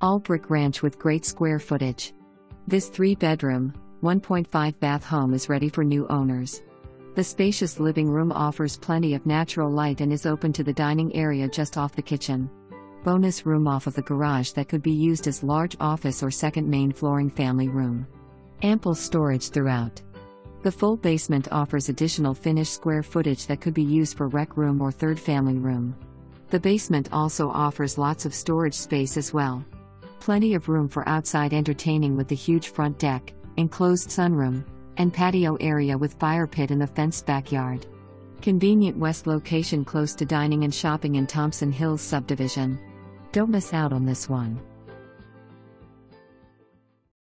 All brick ranch with great square footage. This 3 bedroom, 1.5 bath home is ready for new owners. The spacious living room offers plenty of natural light and is open to the dining area just off the kitchen. Bonus room off of the garage that could be used as large office or second main flooring family room. Ample storage throughout. The full basement offers additional finished square footage that could be used for rec room or third family room. The basement also offers lots of storage space as well. Plenty of room for outside entertaining with the huge front deck, enclosed sunroom, and patio area with fire pit in the fenced backyard. Convenient west location close to dining and shopping in Thompson Hills subdivision. Don't miss out on this one.